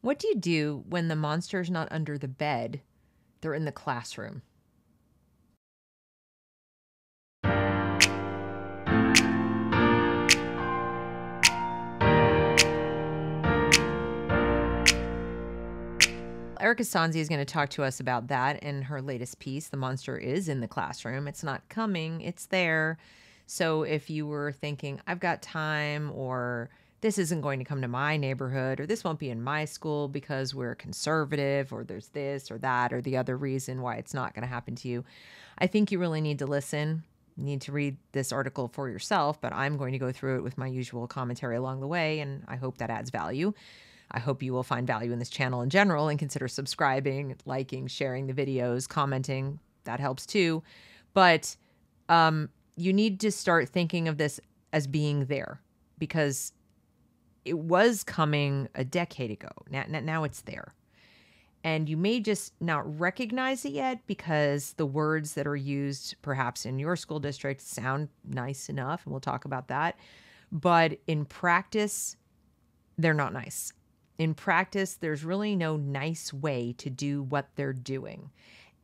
What do you do when the monster's not under the bed? They're in the classroom. Erika Sanzi is going to talk to us about that in her latest piece. The monster is in the classroom. It's not coming, it's there. So if you were thinking, I've got time, or this isn't going to come to my neighborhood, or this won't be in my school because we're conservative, or there's this or that, or the other reason why it's not going to happen to you, I think you really need to listen. You need to read this article for yourself, but I'm going to go through it with my usual commentary along the way, and I hope that adds value. I hope you will find value in this channel in general and consider subscribing, liking, sharing the videos, commenting. That helps too. But um, you need to start thinking of this as being there because it was coming a decade ago. Now, now it's there. And you may just not recognize it yet because the words that are used perhaps in your school district sound nice enough. And we'll talk about that. But in practice, they're not nice in practice, there's really no nice way to do what they're doing.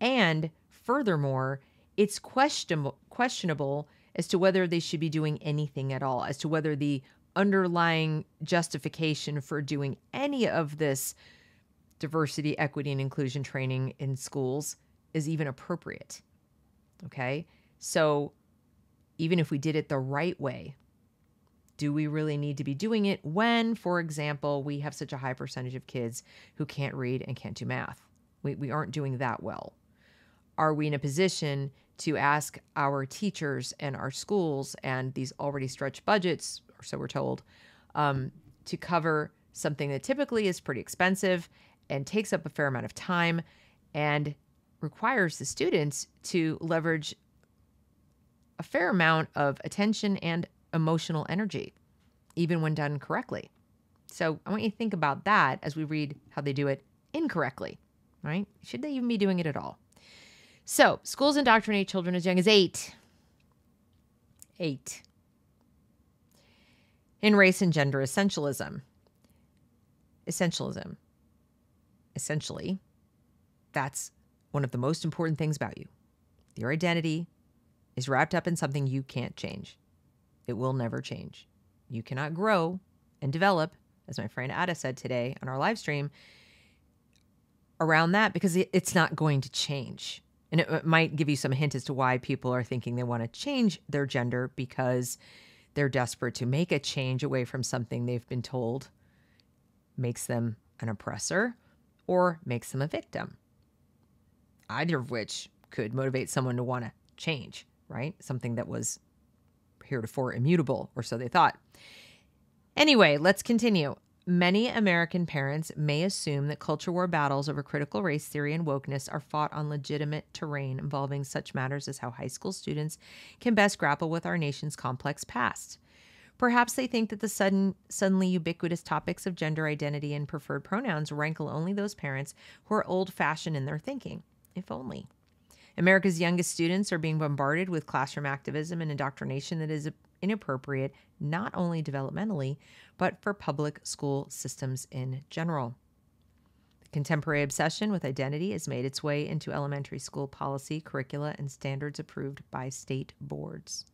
And furthermore, it's questionable questionable as to whether they should be doing anything at all, as to whether the underlying justification for doing any of this diversity, equity, and inclusion training in schools is even appropriate. Okay. So even if we did it the right way, do we really need to be doing it when, for example, we have such a high percentage of kids who can't read and can't do math? We, we aren't doing that well. Are we in a position to ask our teachers and our schools and these already stretched budgets, so we're told, um, to cover something that typically is pretty expensive and takes up a fair amount of time and requires the students to leverage a fair amount of attention and emotional energy, even when done correctly. So I want you to think about that as we read how they do it incorrectly, right? Should they even be doing it at all? So schools indoctrinate children as young as eight. Eight. In race and gender essentialism. Essentialism. Essentially, that's one of the most important things about you. Your identity is wrapped up in something you can't change. It will never change. You cannot grow and develop, as my friend Ada said today on our live stream, around that because it's not going to change. And it might give you some hint as to why people are thinking they want to change their gender because they're desperate to make a change away from something they've been told makes them an oppressor or makes them a victim. Either of which could motivate someone to want to change, right? Something that was heretofore immutable, or so they thought. Anyway, let's continue. Many American parents may assume that culture war battles over critical race theory and wokeness are fought on legitimate terrain involving such matters as how high school students can best grapple with our nation's complex past. Perhaps they think that the sudden, suddenly ubiquitous topics of gender identity and preferred pronouns rankle only those parents who are old fashioned in their thinking. If only. America's youngest students are being bombarded with classroom activism and indoctrination that is inappropriate not only developmentally, but for public school systems in general. The contemporary obsession with identity has made its way into elementary school policy, curricula, and standards approved by state boards.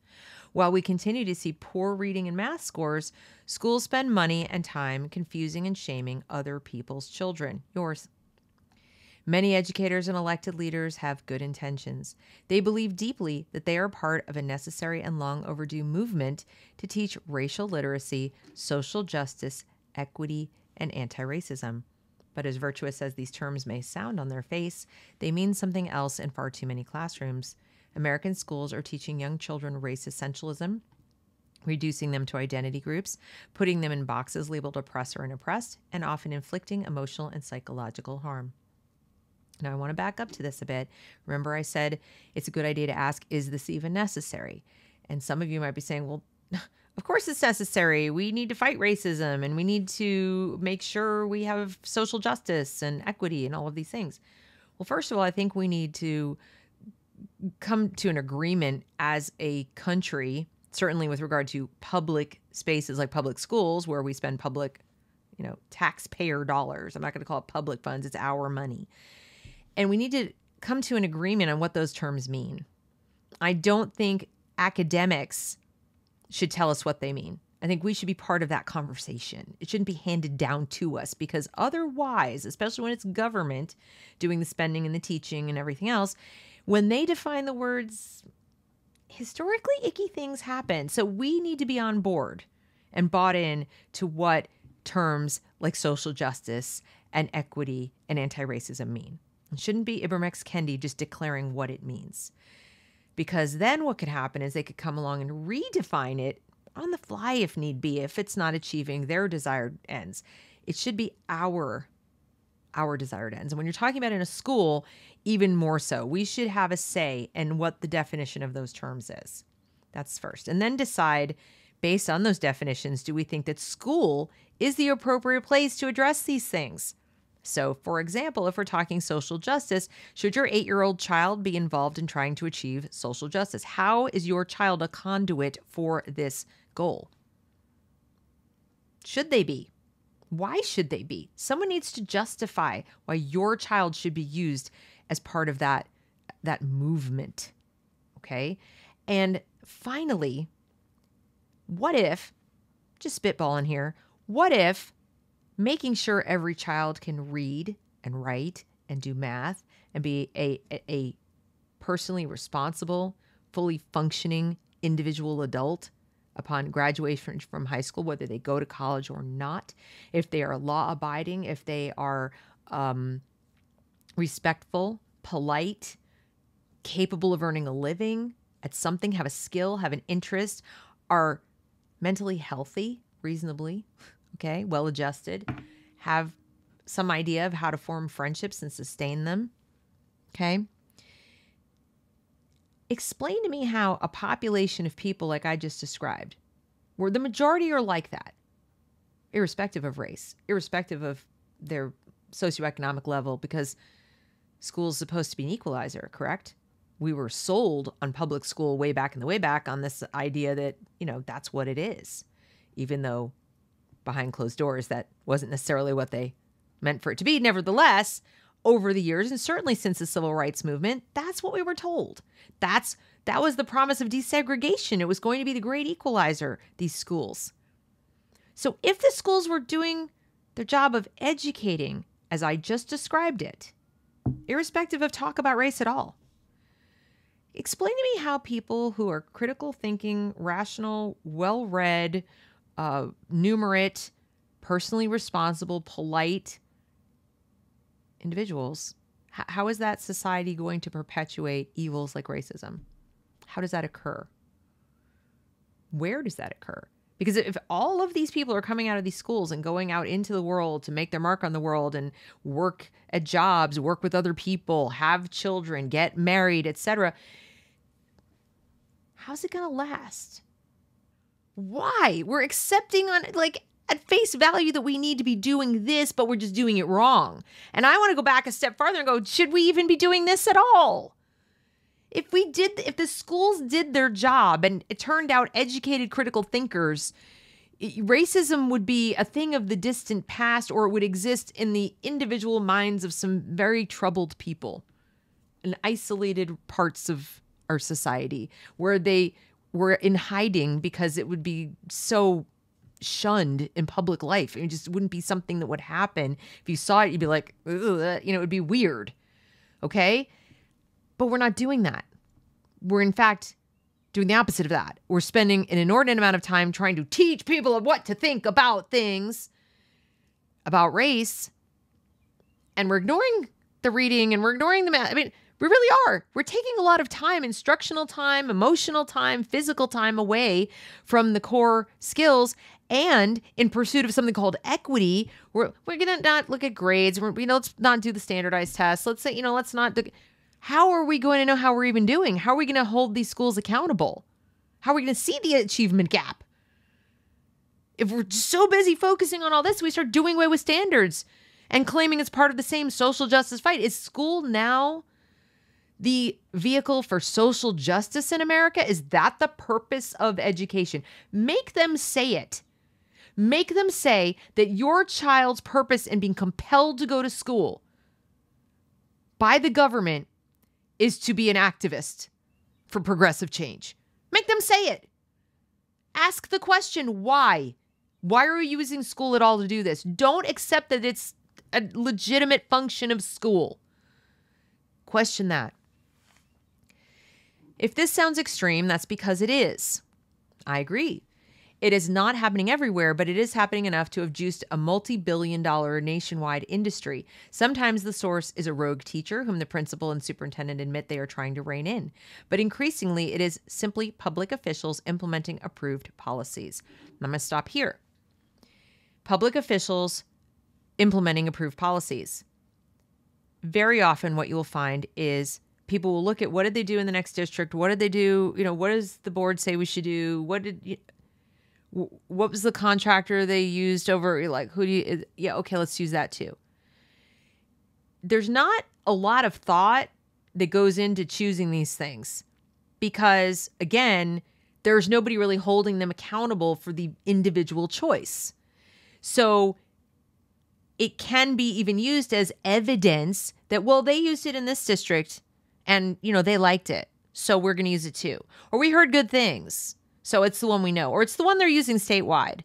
While we continue to see poor reading and math scores, schools spend money and time confusing and shaming other people's children, yours Many educators and elected leaders have good intentions. They believe deeply that they are part of a necessary and long overdue movement to teach racial literacy, social justice, equity, and anti racism. But as virtuous as these terms may sound on their face, they mean something else in far too many classrooms. American schools are teaching young children race essentialism, reducing them to identity groups, putting them in boxes labeled oppressor and oppressed, and often inflicting emotional and psychological harm. Now, I want to back up to this a bit. Remember, I said it's a good idea to ask, is this even necessary? And some of you might be saying, well, of course it's necessary. We need to fight racism and we need to make sure we have social justice and equity and all of these things. Well, first of all, I think we need to come to an agreement as a country, certainly with regard to public spaces like public schools where we spend public you know, taxpayer dollars. I'm not going to call it public funds, it's our money. And we need to come to an agreement on what those terms mean. I don't think academics should tell us what they mean. I think we should be part of that conversation. It shouldn't be handed down to us because otherwise, especially when it's government doing the spending and the teaching and everything else, when they define the words, historically icky things happen. So we need to be on board and bought in to what terms like social justice and equity and anti racism mean. It shouldn't be Ibram X. Kendi just declaring what it means. Because then what could happen is they could come along and redefine it on the fly if need be, if it's not achieving their desired ends. It should be our our desired ends. And when you're talking about in a school, even more so, we should have a say in what the definition of those terms is. That's first. And then decide based on those definitions, do we think that school is the appropriate place to address these things? So, for example, if we're talking social justice, should your eight year old child be involved in trying to achieve social justice? How is your child a conduit for this goal? Should they be? Why should they be? Someone needs to justify why your child should be used as part of that, that movement. Okay. And finally, what if, just spitballing here, what if making sure every child can read and write and do math and be a, a, personally responsible, fully functioning individual adult upon graduation from high school, whether they go to college or not, if they are law abiding, if they are um, respectful, polite, capable of earning a living at something, have a skill, have an interest, are mentally healthy, reasonably, okay, well adjusted, have some idea of how to form friendships and sustain them. Okay. Explain to me how a population of people like I just described, where the majority are like that, irrespective of race, irrespective of their socioeconomic level, because school is supposed to be an equalizer, correct? We were sold on public school way back in the way back on this idea that, you know, that's what it is, even though behind closed doors, that wasn't necessarily what they meant for it to be. Nevertheless, over the years, and certainly since the civil rights movement, that's what we were told. That's that was the promise of desegregation. It was going to be the great equalizer, these schools. So if the schools were doing their job of educating, as I just described it, irrespective of talk about race at all, explain to me how people who are critical thinking, rational, well read, uh, numerate, personally responsible, polite individuals, H- how is that society going to perpetuate evils like racism? How does that occur? Where does that occur? Because if all of these people are coming out of these schools and going out into the world to make their mark on the world and work at jobs, work with other people, have children, get married, etc., how's it going to last? Why? We're accepting on like at face value that we need to be doing this, but we're just doing it wrong. And I want to go back a step farther and go, should we even be doing this at all? If we did, if the schools did their job and it turned out educated critical thinkers, racism would be a thing of the distant past or it would exist in the individual minds of some very troubled people in isolated parts of our society where they were in hiding because it would be so shunned in public life. It just wouldn't be something that would happen. If you saw it, you'd be like, you know, it would be weird. Okay. But we're not doing that. We're, in fact, doing the opposite of that. We're spending an inordinate amount of time trying to teach people what to think about things, about race, and we're ignoring the reading and we're ignoring the math. I mean, we really are. We're taking a lot of time, instructional time, emotional time, physical time away from the core skills. And in pursuit of something called equity, we're, we're going to not look at grades. We're, you know, let's not do the standardized tests. Let's say, you know, let's not. Do, how are we going to know how we're even doing? How are we going to hold these schools accountable? How are we going to see the achievement gap? If we're so busy focusing on all this, we start doing away with standards and claiming it's part of the same social justice fight. Is school now the vehicle for social justice in America? Is that the purpose of education? Make them say it. Make them say that your child's purpose in being compelled to go to school by the government is to be an activist for progressive change. Make them say it. Ask the question why? Why are you using school at all to do this? Don't accept that it's a legitimate function of school. Question that. If this sounds extreme, that's because it is. I agree. It is not happening everywhere, but it is happening enough to have juiced a multi billion dollar nationwide industry. Sometimes the source is a rogue teacher whom the principal and superintendent admit they are trying to rein in. But increasingly, it is simply public officials implementing approved policies. I'm going to stop here. Public officials implementing approved policies. Very often, what you will find is people will look at what did they do in the next district? What did they do? You know, what does the board say we should do? What did you, what was the contractor they used over like who do you yeah okay let's use that too there's not a lot of thought that goes into choosing these things because again there's nobody really holding them accountable for the individual choice so it can be even used as evidence that well they used it in this district and you know they liked it so we're going to use it too or we heard good things so it's the one we know, or it's the one they're using statewide.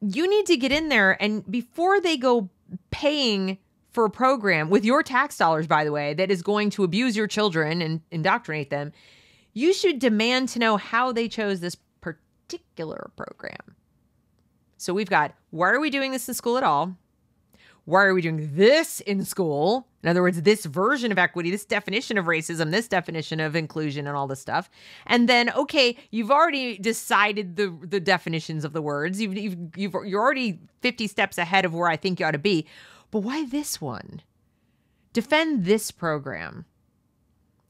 You need to get in there and before they go paying for a program with your tax dollars, by the way, that is going to abuse your children and indoctrinate them, you should demand to know how they chose this particular program. So we've got why are we doing this in school at all? why are we doing this in school? In other words, this version of equity, this definition of racism, this definition of inclusion and all this stuff. And then, okay, you've already decided the the definitions of the words. You've, you've, you've you're already 50 steps ahead of where I think you ought to be. But why this one? Defend this program.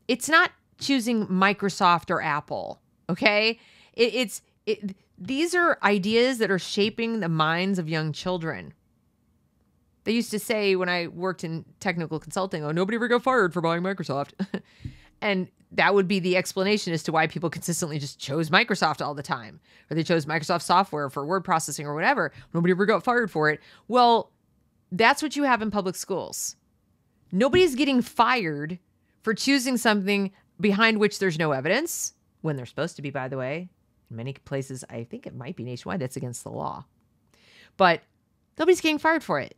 It's not choosing Microsoft or Apple, okay? It, it's it, these are ideas that are shaping the minds of young children. They used to say when I worked in technical consulting, oh, nobody ever got fired for buying Microsoft. and that would be the explanation as to why people consistently just chose Microsoft all the time, or they chose Microsoft software for word processing or whatever. Nobody ever got fired for it. Well, that's what you have in public schools. Nobody's getting fired for choosing something behind which there's no evidence, when they're supposed to be, by the way. In many places, I think it might be nationwide, that's against the law. But nobody's getting fired for it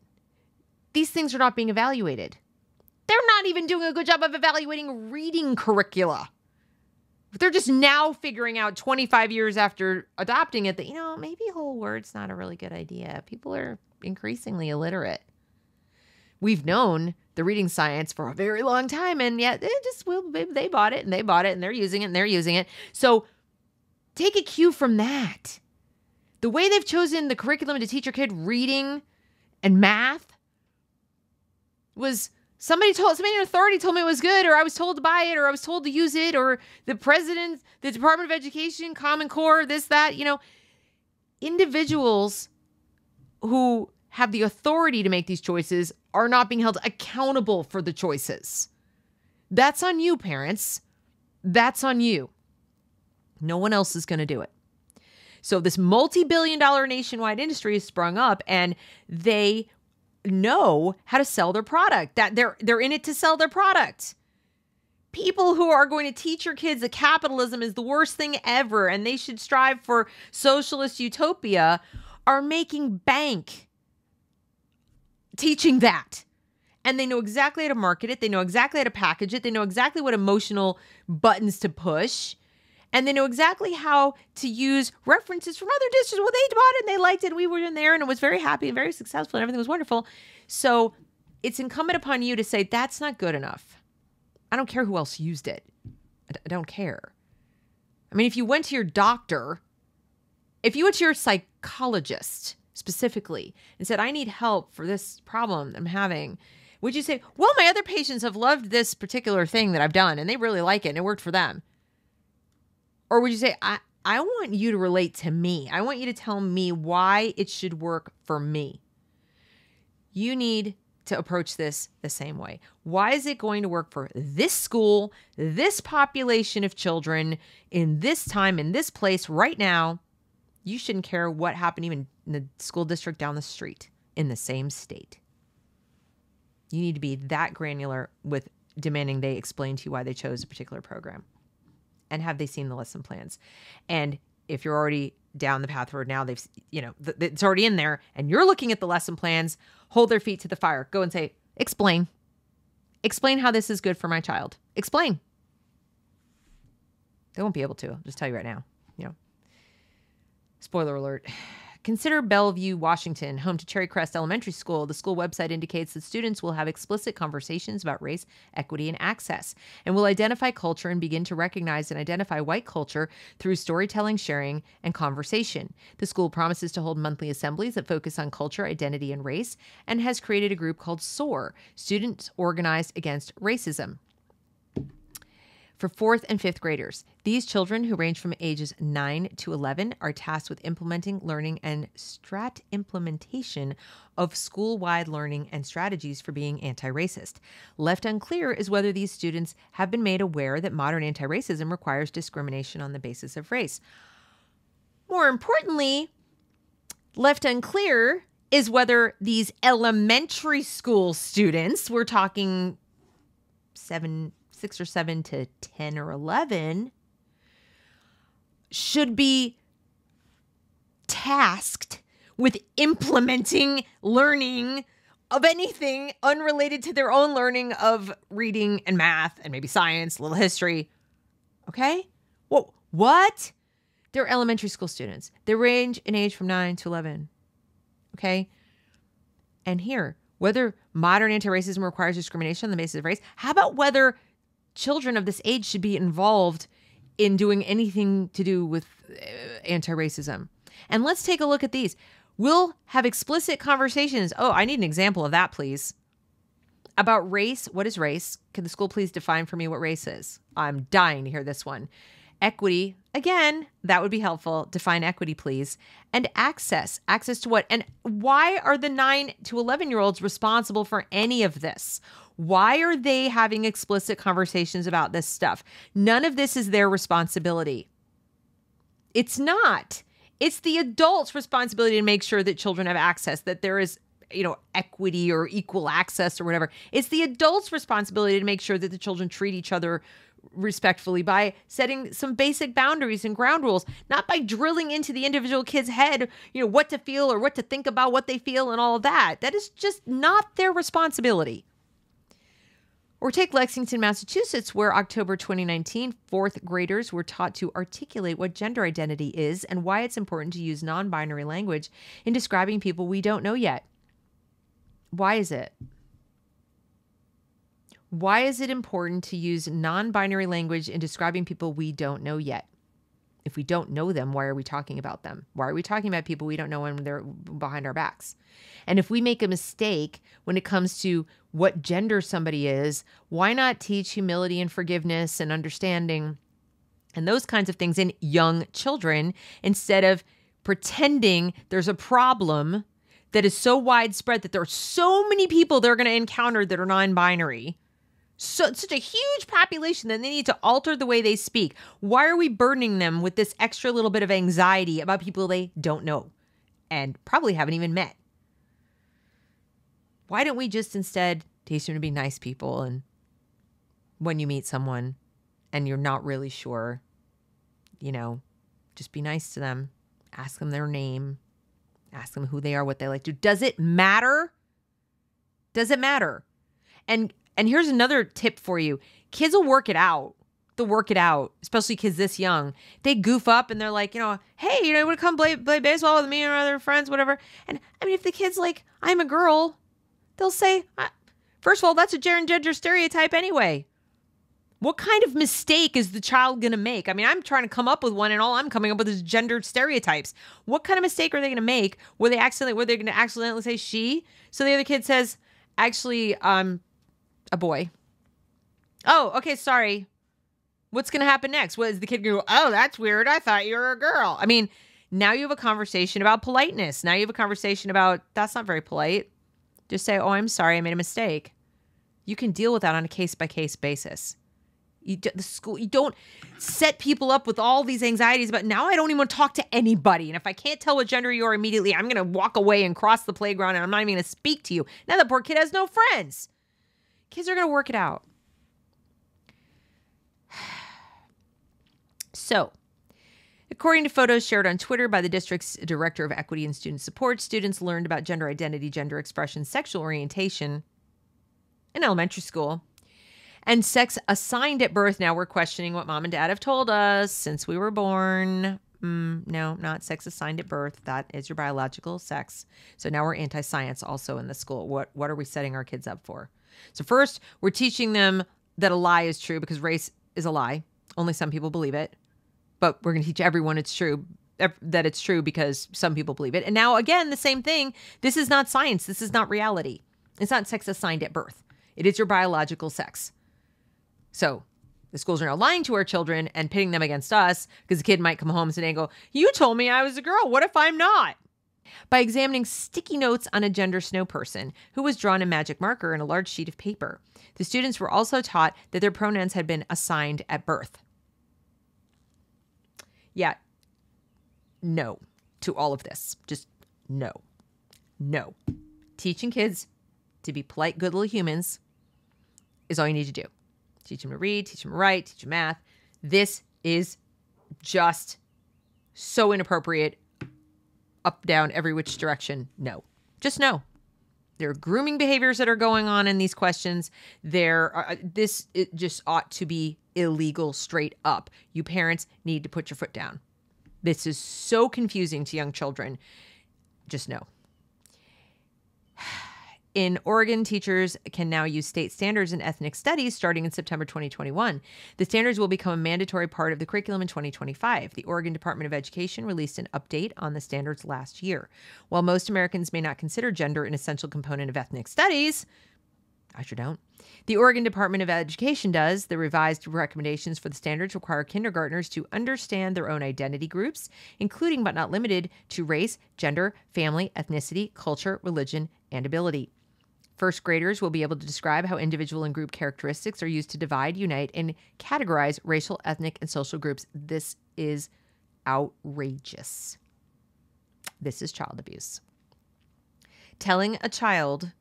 these things are not being evaluated. They're not even doing a good job of evaluating reading curricula. They're just now figuring out 25 years after adopting it that, you know, maybe whole word's not a really good idea. People are increasingly illiterate. We've known the reading science for a very long time, and yet they just will they bought it and they bought it and they're using it and they're using it. So take a cue from that. The way they've chosen the curriculum to teach your kid reading and math was somebody told somebody in authority told me it was good or i was told to buy it or i was told to use it or the president the department of education common core this that you know. Individuals who have the authority to make these choices are not being held accountable for the choices. That's on you parents. That's on you. No one else is going to do it. So this multi-billion dollar nationwide industry has sprung up and they know how to sell their product. That they're they're in it to sell their product. People who are going to teach your kids that capitalism is the worst thing ever and they should strive for socialist utopia are making bank teaching that. And they know exactly how to market it, they know exactly how to package it, they know exactly what emotional buttons to push and they know exactly how to use references from other dishes. Well, they bought it and they liked it. And we were in there and it was very happy and very successful and everything was wonderful. So it's incumbent upon you to say, that's not good enough. I don't care who else used it. I don't care. I mean, if you went to your doctor, if you went to your psychologist specifically and said, I need help for this problem I'm having, would you say, Well, my other patients have loved this particular thing that I've done and they really like it and it worked for them? Or would you say, I, I want you to relate to me? I want you to tell me why it should work for me. You need to approach this the same way. Why is it going to work for this school, this population of children, in this time, in this place, right now? You shouldn't care what happened even in the school district down the street in the same state. You need to be that granular with demanding they explain to you why they chose a particular program. And have they seen the lesson plans? And if you're already down the path road now, they've, you know, th- it's already in there and you're looking at the lesson plans, hold their feet to the fire. Go and say, explain. Explain how this is good for my child. Explain. They won't be able to. I'll just tell you right now. You know, spoiler alert. Consider Bellevue, Washington, home to Cherry Crest Elementary School. The school website indicates that students will have explicit conversations about race, equity, and access, and will identify culture and begin to recognize and identify white culture through storytelling, sharing, and conversation. The school promises to hold monthly assemblies that focus on culture, identity, and race, and has created a group called SOAR Students Organized Against Racism for fourth and fifth graders. These children, who range from ages 9 to 11, are tasked with implementing, learning, and strat implementation of school wide learning and strategies for being anti racist. Left unclear is whether these students have been made aware that modern anti racism requires discrimination on the basis of race. More importantly, left unclear is whether these elementary school students, we're talking seven, six or seven to 10 or 11 should be tasked with implementing learning of anything unrelated to their own learning of reading and math and maybe science, a little history. Okay? Well, what? They're elementary school students. They range in age from 9 to 11. Okay? And here, whether modern anti racism requires discrimination on the basis of race, how about whether children of this age should be involved in doing anything to do with uh, anti racism. And let's take a look at these. We'll have explicit conversations. Oh, I need an example of that, please. About race. What is race? Can the school please define for me what race is? I'm dying to hear this one. Equity. Again, that would be helpful. Define equity, please. And access. Access to what? And why are the 9 to 11 year olds responsible for any of this? Why are they having explicit conversations about this stuff? None of this is their responsibility. It's not. It's the adult's responsibility to make sure that children have access, that there is, you know, equity or equal access or whatever. It's the adult's responsibility to make sure that the children treat each other respectfully by setting some basic boundaries and ground rules, not by drilling into the individual kid's head, you know, what to feel or what to think about what they feel and all of that. That is just not their responsibility. Or take Lexington, Massachusetts, where October 2019, fourth graders were taught to articulate what gender identity is and why it's important to use non binary language in describing people we don't know yet. Why is it? Why is it important to use non binary language in describing people we don't know yet? If we don't know them, why are we talking about them? Why are we talking about people we don't know when they're behind our backs? And if we make a mistake when it comes to what gender somebody is, why not teach humility and forgiveness and understanding and those kinds of things in young children instead of pretending there's a problem that is so widespread that there are so many people they're going to encounter that are non binary? So such a huge population that they need to alter the way they speak. Why are we burdening them with this extra little bit of anxiety about people they don't know and probably haven't even met? Why don't we just instead teach them to be nice people and when you meet someone and you're not really sure, you know, just be nice to them. Ask them their name. Ask them who they are, what they like to. Does it matter? Does it matter? And and here's another tip for you kids will work it out. They'll work it out, especially kids this young. They goof up and they're like, you know, hey, you know, want to come play, play baseball with me or other friends, whatever. And I mean, if the kid's like, I'm a girl, they'll say, first of all, that's a gender stereotype anyway. What kind of mistake is the child going to make? I mean, I'm trying to come up with one, and all I'm coming up with is gendered stereotypes. What kind of mistake are they going to make? Where they accidentally, where they're going to accidentally say she? So the other kid says, actually, um, a boy. Oh, okay, sorry. What's going to happen next? What is the kid going to go, oh, that's weird. I thought you were a girl. I mean, now you have a conversation about politeness. Now you have a conversation about that's not very polite. Just say, oh, I'm sorry. I made a mistake. You can deal with that on a case by case basis. You the school you don't set people up with all these anxieties about now I don't even want to talk to anybody. And if I can't tell what gender you are immediately, I'm gonna walk away and cross the playground and I'm not even gonna speak to you. Now the poor kid has no friends. Kids are gonna work it out. So, according to photos shared on Twitter by the district's director of equity and student support, students learned about gender identity, gender expression, sexual orientation in elementary school. And sex assigned at birth. Now we're questioning what mom and dad have told us since we were born. Mm, no, not sex assigned at birth. That is your biological sex. So now we're anti-science also in the school. What what are we setting our kids up for? So first, we're teaching them that a lie is true because race is a lie. Only some people believe it. But we're going to teach everyone it's true that it's true because some people believe it. And now again, the same thing. This is not science. This is not reality. It's not sex assigned at birth. It is your biological sex. So the schools are now lying to our children and pitting them against us because the kid might come home today and go, You told me I was a girl. What if I'm not? By examining sticky notes on a gender snow person who was drawn in magic marker in a large sheet of paper, the students were also taught that their pronouns had been assigned at birth. Yeah, no to all of this. Just no. No. Teaching kids to be polite, good little humans is all you need to do teach them to read, teach them to write, teach them math. This is just so inappropriate, up, down, every which direction. No, just no. There are grooming behaviors that are going on in these questions. There, are, uh, this it just ought to be illegal straight up. You parents need to put your foot down. This is so confusing to young children. Just no. In Oregon, teachers can now use state standards in ethnic studies starting in September 2021. The standards will become a mandatory part of the curriculum in 2025. The Oregon Department of Education released an update on the standards last year. While most Americans may not consider gender an essential component of ethnic studies, I sure don't. The Oregon Department of Education does. The revised recommendations for the standards require kindergartners to understand their own identity groups, including but not limited to race, gender, family, ethnicity, culture, religion, and ability. First graders will be able to describe how individual and group characteristics are used to divide, unite, and categorize racial, ethnic, and social groups. This is outrageous. This is child abuse. Telling a child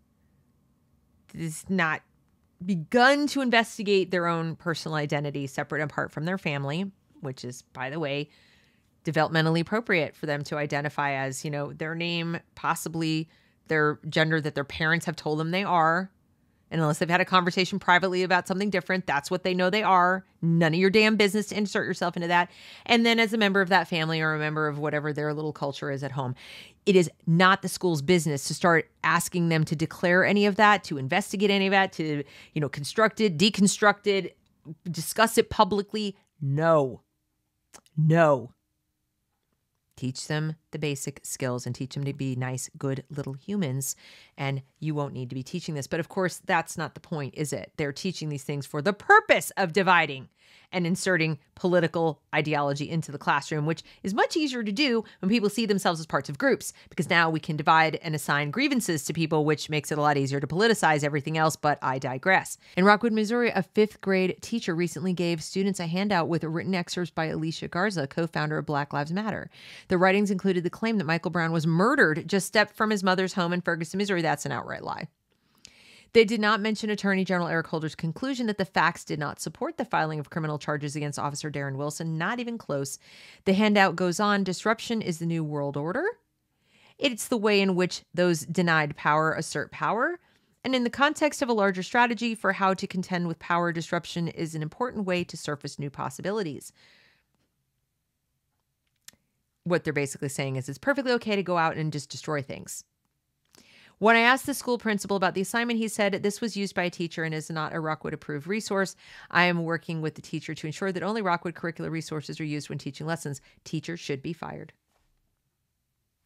is not begun to investigate their own personal identity separate and apart from their family, which is, by the way, developmentally appropriate for them to identify as, you know, their name possibly their gender that their parents have told them they are. And unless they've had a conversation privately about something different, that's what they know they are. None of your damn business to insert yourself into that. And then, as a member of that family or a member of whatever their little culture is at home, it is not the school's business to start asking them to declare any of that, to investigate any of that, to, you know, construct it, deconstruct it, discuss it publicly. No. No. Teach them the basic skills and teach them to be nice, good little humans. And you won't need to be teaching this. But of course, that's not the point, is it? They're teaching these things for the purpose of dividing and inserting political ideology into the classroom, which is much easier to do when people see themselves as parts of groups, because now we can divide and assign grievances to people, which makes it a lot easier to politicize everything else. But I digress. In Rockwood, Missouri, a fifth grade teacher recently gave students a handout with a written excerpts by Alicia Garza, co founder of Black Lives Matter. The writings included the claim that Michael Brown was murdered just stepped from his mother's home in Ferguson, Missouri. That's an outright lie. They did not mention Attorney General Eric Holder's conclusion that the facts did not support the filing of criminal charges against Officer Darren Wilson, not even close. The handout goes on disruption is the new world order. It's the way in which those denied power assert power. And in the context of a larger strategy for how to contend with power, disruption is an important way to surface new possibilities. What they're basically saying is it's perfectly okay to go out and just destroy things. When I asked the school principal about the assignment, he said this was used by a teacher and is not a Rockwood approved resource. I am working with the teacher to ensure that only Rockwood curricular resources are used when teaching lessons. Teachers should be fired.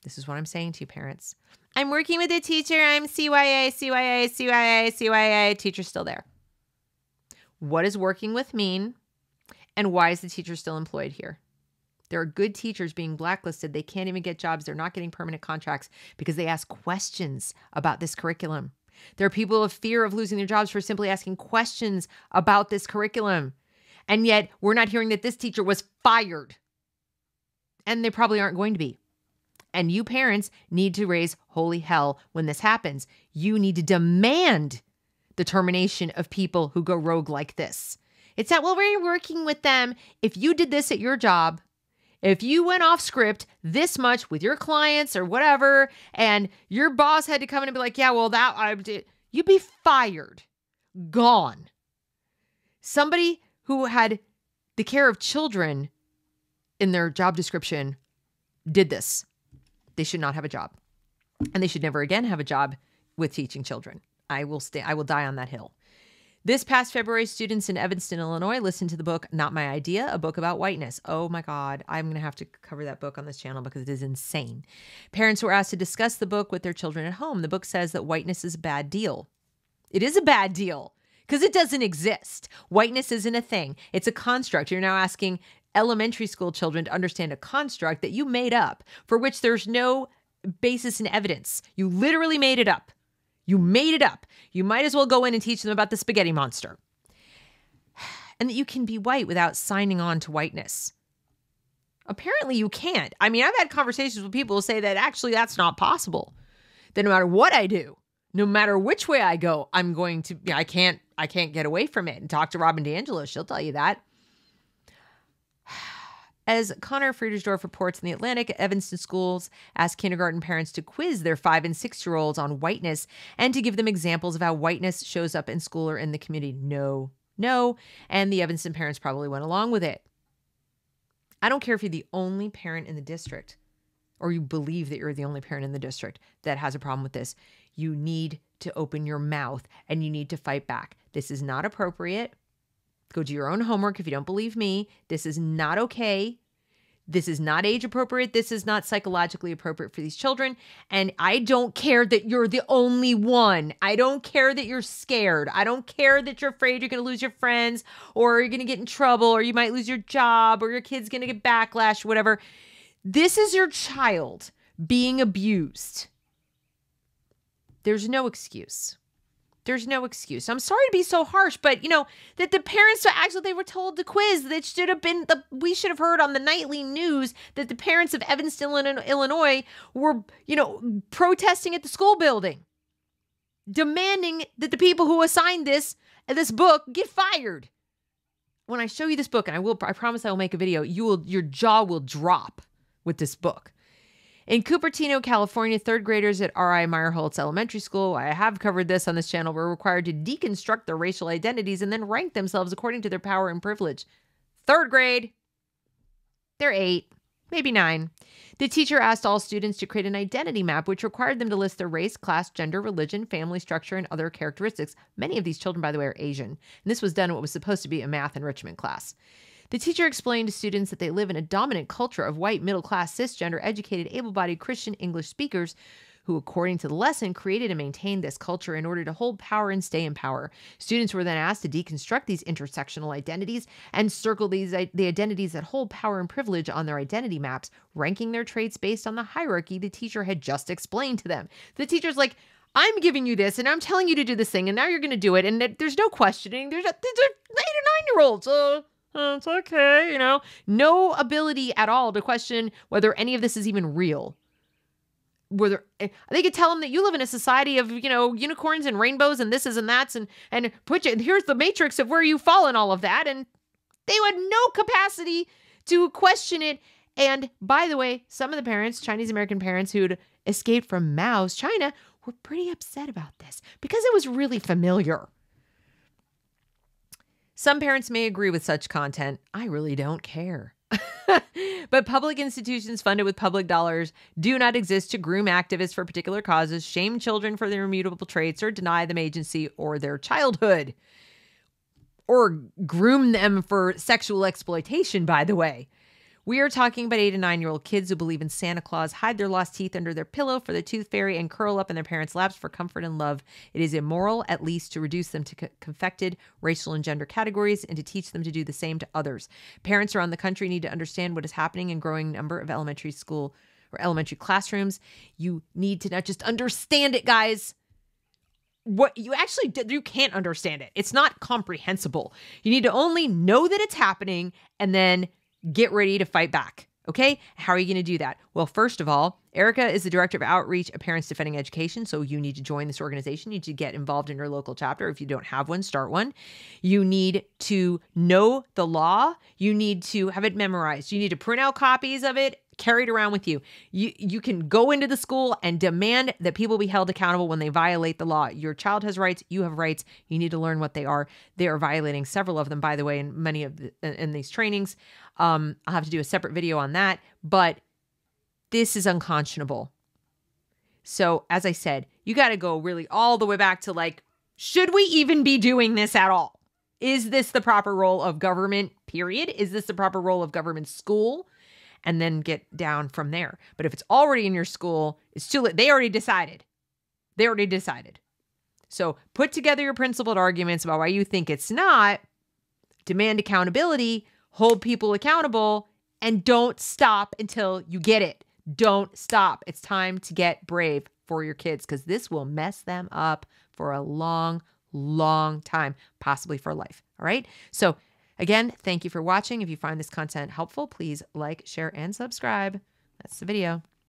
This is what I'm saying to you, parents. I'm working with a teacher. I'm CYA, CYA, CYA, CYA. Teacher's still there. What does working with mean? And why is the teacher still employed here? There are good teachers being blacklisted. They can't even get jobs. They're not getting permanent contracts because they ask questions about this curriculum. There are people of fear of losing their jobs for simply asking questions about this curriculum. And yet we're not hearing that this teacher was fired. And they probably aren't going to be. And you parents need to raise holy hell when this happens. You need to demand the termination of people who go rogue like this. It's not, well, we're working with them. If you did this at your job, if you went off script this much with your clients or whatever, and your boss had to come in and be like, yeah, well, that I did, you'd be fired, gone. Somebody who had the care of children in their job description did this. They should not have a job. And they should never again have a job with teaching children. I will stay I will die on that hill. This past February, students in Evanston, Illinois listened to the book Not My Idea, a book about whiteness. Oh my God, I'm going to have to cover that book on this channel because it is insane. Parents were asked to discuss the book with their children at home. The book says that whiteness is a bad deal. It is a bad deal because it doesn't exist. Whiteness isn't a thing, it's a construct. You're now asking elementary school children to understand a construct that you made up for which there's no basis in evidence. You literally made it up. You made it up. You might as well go in and teach them about the spaghetti monster. And that you can be white without signing on to whiteness. Apparently, you can't. I mean, I've had conversations with people who say that actually that's not possible. That no matter what I do, no matter which way I go, I'm going to, I can't, I can't get away from it. And talk to Robin DiAngelo, she'll tell you that. As Conor Friedersdorf reports in The Atlantic, Evanston schools ask kindergarten parents to quiz their five and six year olds on whiteness and to give them examples of how whiteness shows up in school or in the community. No, no. And the Evanston parents probably went along with it. I don't care if you're the only parent in the district or you believe that you're the only parent in the district that has a problem with this. You need to open your mouth and you need to fight back. This is not appropriate. Go do your own homework if you don't believe me. This is not okay. This is not age appropriate. This is not psychologically appropriate for these children. And I don't care that you're the only one. I don't care that you're scared. I don't care that you're afraid you're going to lose your friends or you're going to get in trouble or you might lose your job or your kid's going to get backlash, whatever. This is your child being abused. There's no excuse. There's no excuse. I'm sorry to be so harsh, but you know that the parents actually they were told the quiz that should have been the we should have heard on the nightly news that the parents of Evanston, Illinois, were you know protesting at the school building, demanding that the people who assigned this this book get fired. When I show you this book, and I will, I promise I will make a video. You will, your jaw will drop with this book. In Cupertino, California, third graders at R.I. Meyerholz Elementary School, I have covered this on this channel, were required to deconstruct their racial identities and then rank themselves according to their power and privilege. Third grade. They're eight, maybe nine. The teacher asked all students to create an identity map, which required them to list their race, class, gender, religion, family structure, and other characteristics. Many of these children, by the way, are Asian. And this was done in what was supposed to be a math enrichment class. The teacher explained to students that they live in a dominant culture of white, middle class, cisgender, educated, able bodied Christian English speakers who, according to the lesson, created and maintained this culture in order to hold power and stay in power. Students were then asked to deconstruct these intersectional identities and circle these the identities that hold power and privilege on their identity maps, ranking their traits based on the hierarchy the teacher had just explained to them. The teacher's like, I'm giving you this and I'm telling you to do this thing, and now you're going to do it, and there's no questioning. There's a, these are eight or nine year olds. Uh, it's okay, you know, no ability at all to question whether any of this is even real. Whether eh, they could tell them that you live in a society of you know unicorns and rainbows and this is and that's and and put you here's the matrix of where you fall and all of that and they had no capacity to question it. And by the way, some of the parents, Chinese American parents who'd escaped from Mao's China, were pretty upset about this because it was really familiar. Some parents may agree with such content. I really don't care. but public institutions funded with public dollars do not exist to groom activists for particular causes, shame children for their immutable traits, or deny them agency or their childhood. Or groom them for sexual exploitation, by the way. We are talking about eight to nine year old kids who believe in Santa Claus, hide their lost teeth under their pillow for the tooth fairy, and curl up in their parents' laps for comfort and love. It is immoral, at least, to reduce them to co- confected racial and gender categories and to teach them to do the same to others. Parents around the country need to understand what is happening in growing number of elementary school or elementary classrooms. You need to not just understand it, guys. what you actually you can't understand it. It's not comprehensible. You need to only know that it's happening and then get ready to fight back. Okay? How are you going to do that? Well, first of all, Erika is the director of outreach at Parents Defending Education. So you need to join this organization. You need to get involved in your local chapter. If you don't have one, start one. You need to know the law. You need to have it memorized. You need to print out copies of it carried around with you. You you can go into the school and demand that people be held accountable when they violate the law. Your child has rights, you have rights. You need to learn what they are. They are violating several of them by the way in many of the, in these trainings. Um I'll have to do a separate video on that, but this is unconscionable. So, as I said, you got to go really all the way back to like should we even be doing this at all? Is this the proper role of government? Period. Is this the proper role of government school? And then get down from there. But if it's already in your school, it's too late. They already decided. They already decided. So put together your principled arguments about why you think it's not, demand accountability, hold people accountable, and don't stop until you get it. Don't stop. It's time to get brave for your kids because this will mess them up for a long, long time, possibly for life. All right. So Again, thank you for watching. If you find this content helpful, please like, share, and subscribe. That's the video.